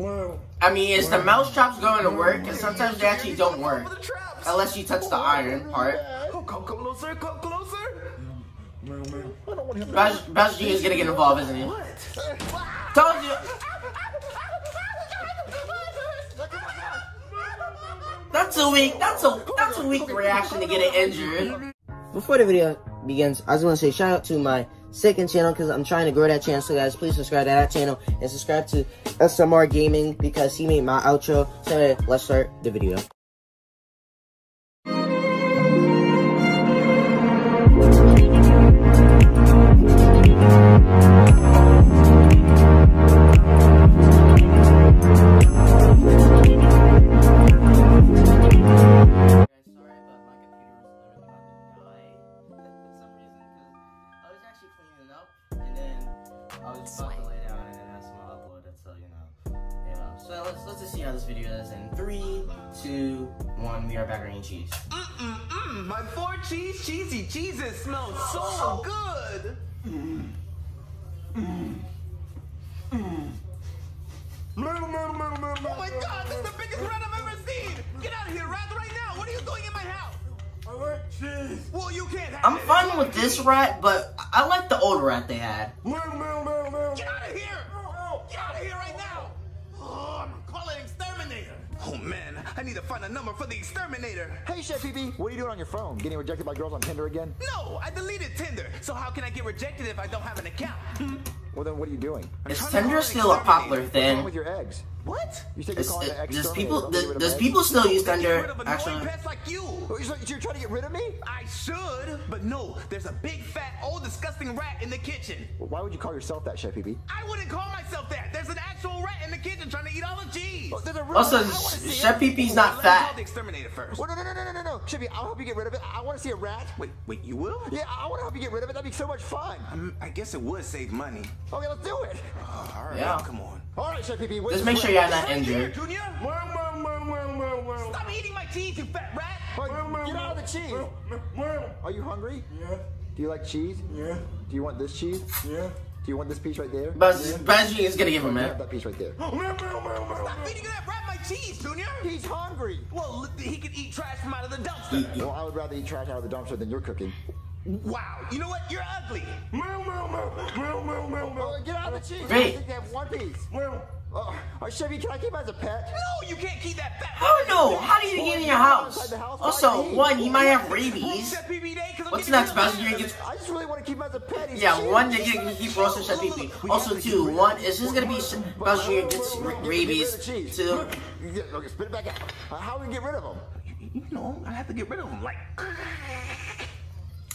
I mean, is the mouse traps going to work? Because sometimes they actually don't work. Unless you touch the iron part. Come closer, come closer. G is gonna get involved, isn't he? Told you! That's a weak, that's a, that's a weak reaction to getting injured. Before the video begins, I just want to say shout out to my second channel because I'm trying to grow that channel. So guys, please subscribe to that channel and subscribe to SMR Gaming because he made my outro. So let's start the video. So let's let's just see how this video is in three, two, one. We are back on cheese. Mm mm mm. My four cheese cheesy cheeses smell so good. Mm. Mm. Mm. Oh my god, this is the biggest rat I've ever seen! Get out of here, rat, right now! What are you doing in my house? I like cheese. Well, you can't have I'm fine with this rat, but I like the old rat they had. Get out of here! Get out of here right now! Oh, I'm calling exterminator. Oh man, I need to find a number for the exterminator. Hey, Chef Pee Pee, what are you doing on your phone? Getting rejected by girls on Tinder again? No, I deleted Tinder. So how can I get rejected if I don't have an account? Hmm? Well, then what are you doing? I'm Is trying Tinder still a popular thing? with your eggs? What? You said you're Is, it does people Don't does, does people still use Get rid Tinder? Actually, pests like you. Oh, You're, you're trying to get rid of me? I should, but no. There's a big, fat, old, disgusting rat in the kitchen. Well, why would you call yourself that, Chef Pee Pee? I wouldn't call myself that. There's an actual rat in the kitchen trying to eat all the cheese. Oh, there's a real also I wanna see Chef it. PP's not Let me call fat. the exterminator first. Well, no, no, no, no, no, no, no. Chef Pee Pee, I'll help you get rid of it. I want to see a rat. Wait, wait, you will? Yeah, I want to help you get rid of it. That'd be so much fun. Um, I guess it would save money. Okay, let's do it. Oh, all right, Yeah. come on. All right, Chef Pee Pee. where's Just this make sure you're not Right here, injured. Junior. Stop eating my cheese, you fat rat. Well, Get out of the cheese. Are you hungry? Yeah, Do you like cheese? yeah, Do you want this cheese? yeah. Do you want this piece right there? Baz Baz G is gonna give him You have it. that piece right there. Stop feeding that rat my cheese, Junior. He's hungry. Well, he can eat trash from out of the dumpster. Well, I would rather eat trash out of the dumpster than your cooking. Wow, you know what? You're ugly. Oh, get out of the cheese. Wait. I think they have one piece. Oh, all right, Chevy, can I keep him as a pet? No, you can't keep that fat. How no? How do you get in your house? Also, one, he might have rabies. Chef Pee Pee Day, 'cause I'm What's getting next, rid of Baz Gets I just really want to keep him as a pet. He's Yeah, cute. one, they get keep roasting Chef PP. Also, two, one, is this gonna be Baz G gets Get- get rid rabies? cheese. Two, Yeah, okay, spit it back out. Uh, how do we get rid of him? You know, I have to get rid of him. Like,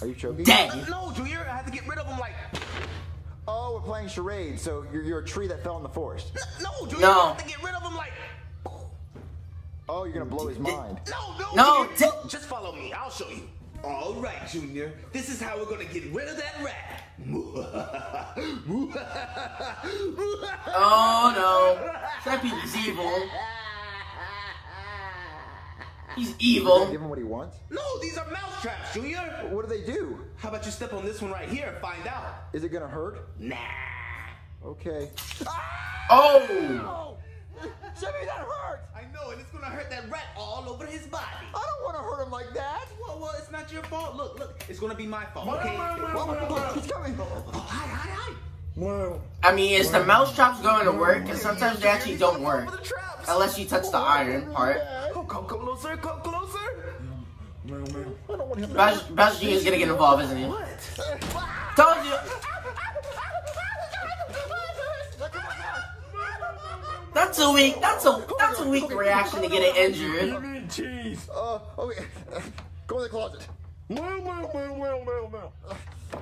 Are you choking? dead. no, Junior, I have to get rid of him. Like, Oh, we're playing charades, so you're, you're a tree that fell in the forest. no, Junior, No. I have to get rid of him. Like, Oh, you're gonna blow his mind. no, no, No, Junior, t- just follow me. I'll show you. All right, Junior. This is how we're gonna get rid of that rat. Oh no, Chef PP's evil. He's evil. Give him what he wants. No, these are mouse traps, Junior. What do they do? How about you step on this one right here and find out? Is it gonna hurt? Nah. Okay. Oh, Oh, Chevy, that hurt. I know, and it's gonna hurt that rat all over his body. I don't want to hurt him like that. Well, well, it's not your fault. Look, look, it's gonna be my fault. Okay. Oh, he's coming. Oh, hi, hi, hi. I mean, is the mouse traps going to work? Because sometimes they actually don't work. Over the traps. Unless you touch the iron part. Oh, come closer, come closer. I don't want him. Baz, Baz G is gonna get involved, isn't he? What? Told you. That's a weak. That's a that's a weak reaction to getting injured. need cheese. Uh, okay. Go in the closet.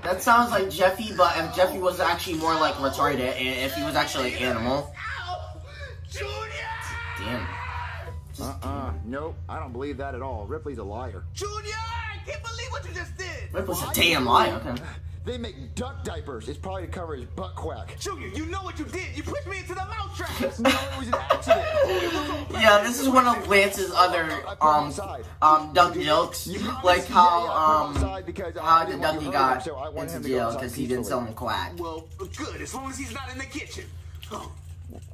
That sounds like Jeffy, but if Jeffy was actually more like retarded, and if he was actually an animal, damn. Uh-uh. Nope. I don't believe that at all. Ripley's a liar. Junior! I can't believe what you just did! Ripley's a damn liar. Okay. They make duck diapers. It's probably to cover his butt quack. Junior, you know what you did! You pushed me into the mouse trap! No, it was an accident. Yeah, this is one of Lance's other um um duck jokes, like how um how the ducky got into jail because he didn't sell him quack. well, good, as long as he's not in the kitchen. Oh,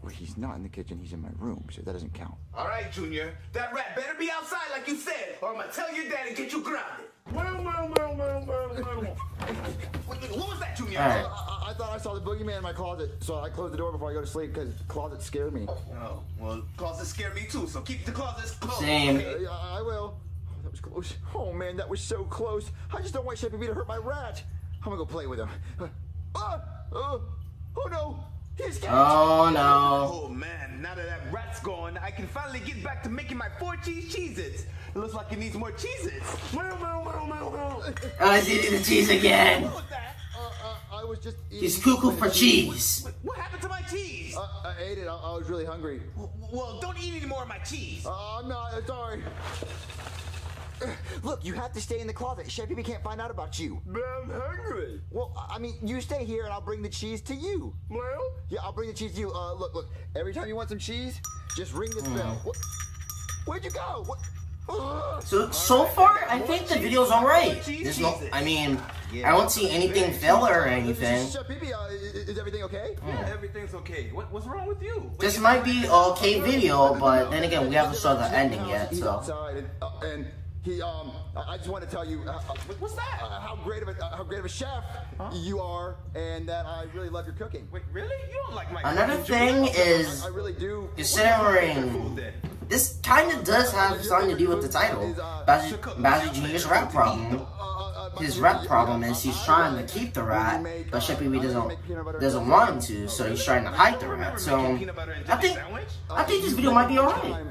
Well, he's not in the kitchen. He's in my room, so that doesn't count. All right, Junior. That rat better be outside like you said, or I'm gonna tell your dad and get you grounded. Well, well, well, well, well, well. Wait, wait, what was that, Junior? All right. I, I- I thought I saw the boogeyman in my closet, so I closed the door before I go to sleep because closet scared me. Oh, well, closets scare me too, so keep the closets closed. Same. okay? Uh, I I will. Oh, that was close. Oh man, that was so close. I just don't want Chef B to hurt my rat. I'm gonna go play with him. Uh, ah, uh, oh no, he escaped. Oh no. Oh man, now that that rat's gone, I can finally get back to making my four cheese cheeses. It looks like it needs more cheeses. Well, well, well, well, well. He's eating the cheese again. What was that? Uh, uh, I was just. He's eating- cuckoo for cheese. Wait, what happened to my cheese? Uh, I ate it. I, I was really hungry. W- well, don't eat any more of my cheese. Uh, I'm not. Sorry. Look, you have to stay in the closet. Chef B can't find out about you. But I'm hungry. Well, I I mean, you stay here and I'll bring the cheese to you. Well, Yeah, I'll bring the cheese to you. Uh, look, look. Every time you want some cheese, just ring this bell. What? Where'd you go? What? Ugh. So so far, I think the video's alright. There's no, I mean, I don't see anything filler or anything. Chef Pee uh, is, is everything okay? Yeah, everything's okay. What, what's wrong with you? This might be a okay video, but then again, we haven't saw the ending yet, He's so. Outside, and, uh, and he um. I I just want to tell you. Uh, uh, What's that? uh, how great of a uh, how great of a chef you are, and that I really love your cooking. Wait, really? You don't like my Another cooking, Junior? thing is, I really do. considering this kind of does have something to do with the title, Bazzy Bazzy Jr.'s rap problem. Uh, uh, His rap problem is he's trying to keep the rat, but Chef Pee doesn't doesn't want him to, so he's trying to hide the rat. So I think I think this video might be alright.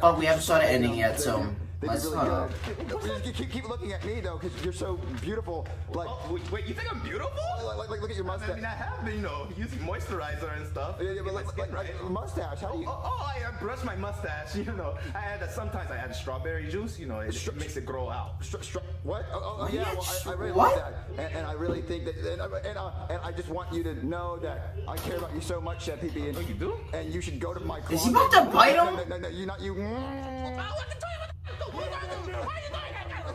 But we haven't saw the ending yet, so let's really hold good. Just keep, keep looking at me though, because you're so beautiful. Like, Oh, wait, wait, you think I'm beautiful? like, like, like, look at your I mustache. mean, I have been, you know, using moisturizer and stuff. Yeah, yeah, but like, skin like, like, mustache. How do you? Oh, oh, I, I brush my mustache, you know. I add a, sometimes I add strawberry juice, you know, it, it makes it grow out. Str- str- what? Oh, oh, oh, yeah, well, I, I really What? like that, and, and I really think that, and, I- and, uh, and I just want you to know that I care about you so much, Chef Pee Pee, and Oh, you do? And you should go to my. Is he closet. about to bite No, him? No, no, no, You're not you. Oh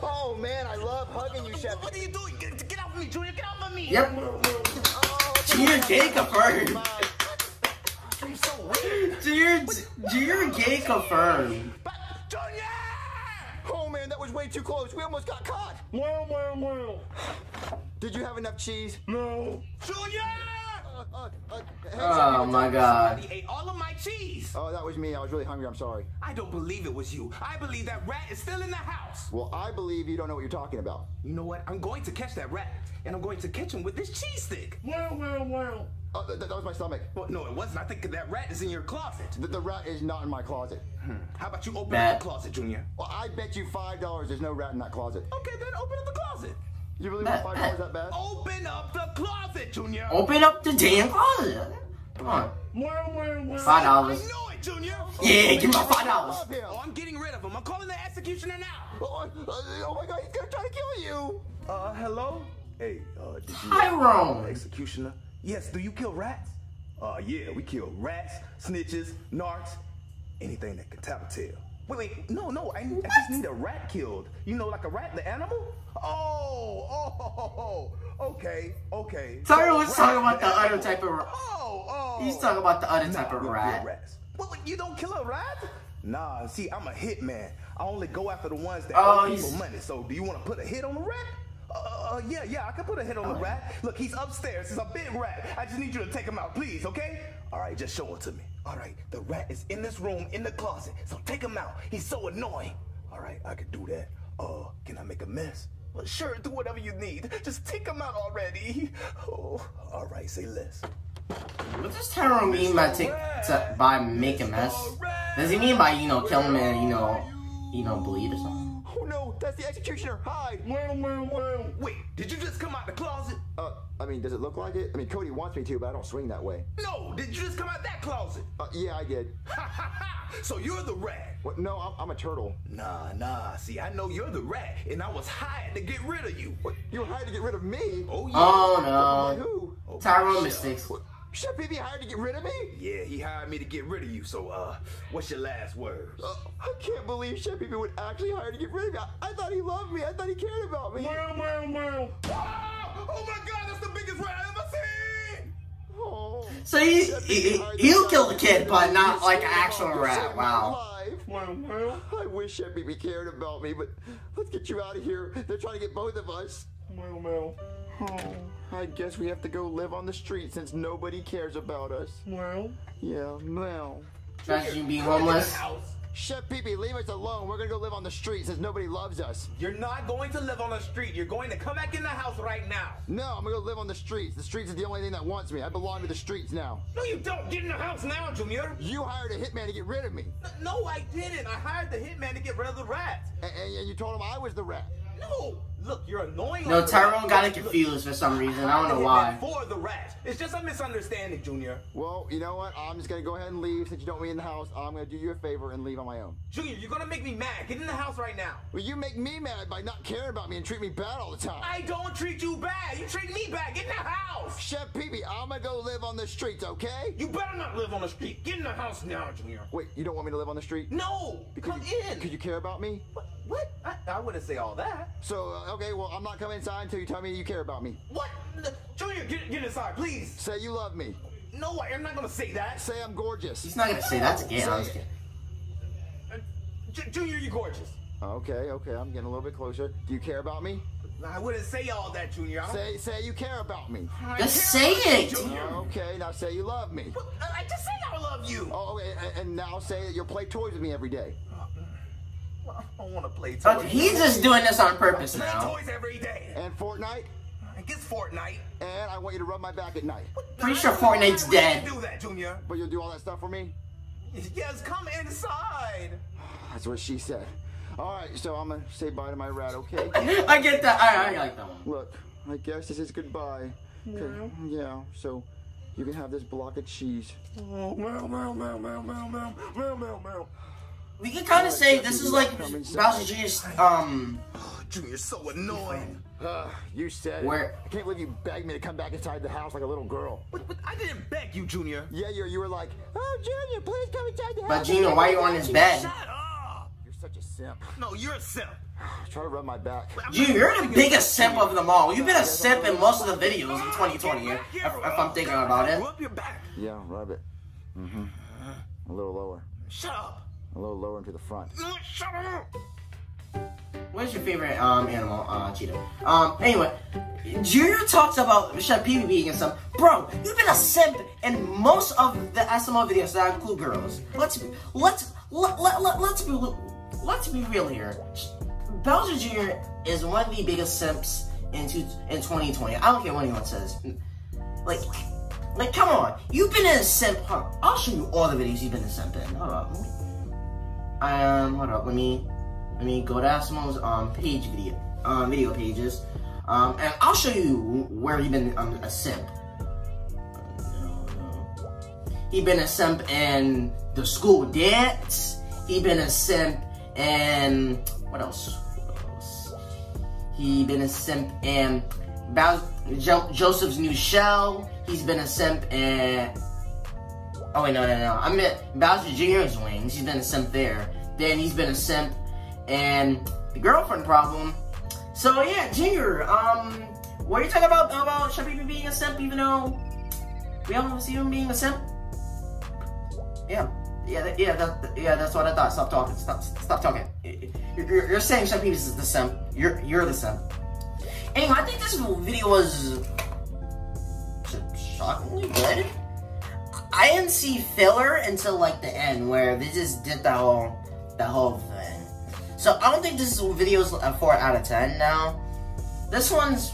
Oh, man, I love hugging you, Chef. What are you doing? Get, get off of me, Junior, get off of me! Yep, oh, Junior Gay confirmed. I'm so weird. Junior Junior Gay confirmed. But, Junior! Oh man, that was way too close. We almost got caught. well, well, well. Did you have enough cheese? No. Junior! Uh, uh, uh, hey, Oh my god. Somebody ate all of my cheese. Oh, that was me. I was really hungry. I'm sorry. I don't believe it was you. I believe that rat is still in the house. Well, I believe you don't know what you're talking about. You know what? I'm going to catch that rat, and I'm going to catch him with this cheese stick. Well, well, well. Oh, th- th- that was my stomach. Well, no, it wasn't. I think that rat is in your closet. The, the rat is not in my closet. How about you open Matt. up the closet, Junior? Well, I bet you five dollars there's no rat in that closet. Okay, then open up the closet. You really Matt, want five dollars that bad? Open up the closet, Junior. Open up the damn closet. Come on. Five I dollars. know it, Junior. Yeah, give me my five dollars. Oh, I'm getting rid of him. I'm calling the executioner now. Oh, uh, oh my god, he's gonna try to kill you! Uh, hello? Hey, uh, did you... Tyrone. Executioner? Yes, do you kill rats? Uh, yeah, we kill rats, snitches, narcs, anything that can tell a tale. Wait, wait, no, no, I, I just need a rat killed. You know, like a rat, the animal? Oh, oh, oh, oh, okay, okay. Tyrone was talking about the other type of rat. Oh, oh. He's talking about the other type of rat. rats. What, what, you don't kill a rat? Nah, see, I'm a hitman. I only go after the ones that Oh, owe people he's- money. So, do you want to put a hit on the rat? Uh, uh, yeah, yeah, I can put a hit on the rat. Look, he's upstairs. He's a big rat. I just need you to take him out, please, okay? All right, just show it to me. All right, the rat is in this room in the closet. So take him out. He's so annoying. All right, I can do that. Uh, can I make a mess? Well, sure, do whatever you need. Just take him out already. Oh, all right, say less. What does Tyrone mean by take by make a mess? Does he mean by you know kill him and you know you know bleed or something? Oh no, that's the executioner! Hide! Wait, did you just come out the closet? Uh, I mean, does it look like it? I mean, Cody wants me to, but I don't swing that way. No, did you just come out that closet? Uh, yeah, I did. Ha ha ha! So you're the rat. What? No, I'm, I'm a turtle. Nah, nah. See, I know you're the rat, and I was hired to get rid of you. What? You were hired to get rid of me? Oh yeah. Oh By no. who? Oh, Tyrone shit. mistakes. Chef Pee hired to get rid of me? Yeah, he hired me to get rid of you. So, uh, what's your last words? Uh, I can't believe Chef Pee would actually hire to get rid of me. I, I thought he loved me. I thought he cared about me. Well, well, well. Wow! Oh my God, that's the biggest rat I've ever seen. Oh. So he's, he, he'll kill the kid, but not like an actual rat. Wow. Well, well, I wish Chef Pee cared about me, but let's get you out of here. They're trying to get both of us. well, well, Oh, I guess we have to go live on the street since nobody cares about us. well. Yeah, well. Imagine being homeless. Chef Pee leave us alone. We're gonna go live on the street since nobody loves us. You're not going to live on the street. You're going to come back in the house right now. No, I'm gonna go live on the streets. The streets is the only thing that wants me. I belong to the streets now. No, you don't. Get in the house now, Junior. You hired a hitman to get rid of me. No, I didn't. I hired the hitman to get rid of the rats. And, and, and you told him I was the rat. No, look, you're annoying. No, like Tyrone got it confused for some reason. I don't know why. hitman For the rat. It's just a misunderstanding, Junior. Well, you know what? I'm just gonna go ahead and leave since you don't want me in the house. I'm gonna do you a favor and leave on my own. Junior, you're gonna make me mad. Get in the house right now. Well, you make me mad by not caring about me and treat me bad all the time. I don't treat you bad. You treat me bad. Get in the house. Chef Pee I'm gonna go live on the streets, okay? You better not live on the street. Get in the house now, Junior. Wait, you don't want me to live on the street? No, Because come you, in. Because you care about me? What? what? I, I wouldn't say all that. So, uh, okay, well, I'm not coming inside until you tell me you care about me. What? Junior, get, get inside, please. Say you love me. No, I'm not gonna say that. Say I'm gorgeous. He's not gonna say that again. I'm just kidding. Uh, Junior, you're gorgeous. Okay, okay, I'm getting a little bit closer. Do you care about me? I wouldn't say all that, Junior. I don't- Say, say you care about me. I Just say about you, it. Junior. Okay, now say you love me. What? I just say I love you. Oh, okay, and, and now say that you'll play toys with me every day. I don't want to play uh, toys. Okay, he's just doing this on purpose play now. toys every day. And Fortnite, I guess Fortnite. and I want you to rub my back at night. Pretty sure I don't Fortnite's why we dead. can't Do that, Junior. But you'll do all that stuff for me? Yes, come inside. That's what she said. All right, so I'm gonna say bye to my rat, okay? I get that. I, I like that one. Look, I guess this is goodbye. 'Kay, Yeah, so you can have this block of cheese. Oh, meow, meow, meow, meow, meow, meow, meow, meow, meow. We can kind of say this is like Bowser Jr.'s, um, Junior's so annoying. Uh, you said Where- it. I can't believe you begged me to come back inside the house like a little girl. But, but I didn't beg you, Junior. Yeah, you you were like, oh, Junior, please come inside the house. but Junior, why are you on his bed? Shut up. You're such a simp. No, you're a simp. Try to rub my back. I'm Junior, you're the biggest simp of them all. You've been a simp in most of the videos in 2020, if, here. if I'm thinking about it. Rub your back. Yeah, rub it. Mm-hmm. A little lower. Shut up. A little lower into the front. Shut up. What's your favorite um animal, uh, Cheetah? Um, anyway, Junior talks about Pee being a simp. Bro, you've been a simp in most of the SML videos that include girls. Let's be, let's let, let, let, let's be let's be real here. Bowser Jr. is one of the biggest simps in two, in 2020. I don't care what anyone says. Like, like, come on, you've been in a simp. Huh? I'll show you all the videos you've been a simp in. Hold up. Um, hold up. Let me let me go to Asimo's um page video um video pages. Um, and I'll show you where he been um, a simp. He been a simp in the school dance. He been a simp in what else? What else? He been a simp in jo- Joseph's new show. He's been a simp in Oh wait, no, no, no. I meant Bowser Jr.'s wings. He's been a simp there. Then he's been a simp and the girlfriend problem. So yeah, Junior. Um, what are you talking about about Pee being a simp, even though we don't see him being a simp? Yeah, yeah, yeah, that, yeah. That's what I thought. Stop talking. Stop, stop talking. You're, you're, saying Pee is the simp. You're, you're the simp. Anyway, I think this video was shockingly good. I didn't see filler until like the end where they just did that whole that whole thing. So I don't think this video is a four out of ten now. This one's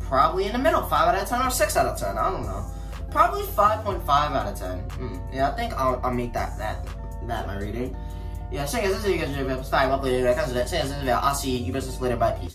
probably in the middle, five out of ten or six out of ten. I don't know. Probably five point five out of ten. Hmm. Yeah, I think I'll, I'll make that that that my rating. Yeah, so guys, this is you guys. Style uploaded. I'll see you business later. Bye, peace.